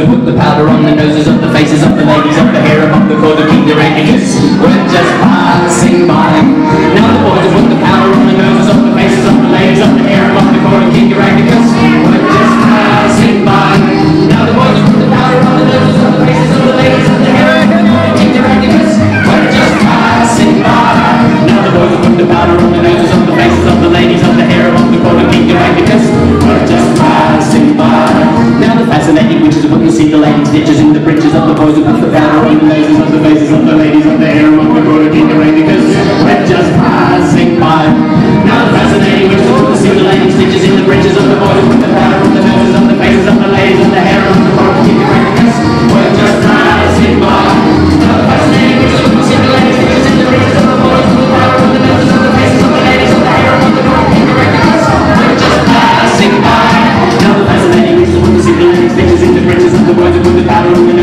we put the powder on the noses of the faces of the ladies, of the hair, above the cord You'll see the ladies' ditches in the bridges of the boys who the powder on the ladies, on the faces of the ladies, on the Amém.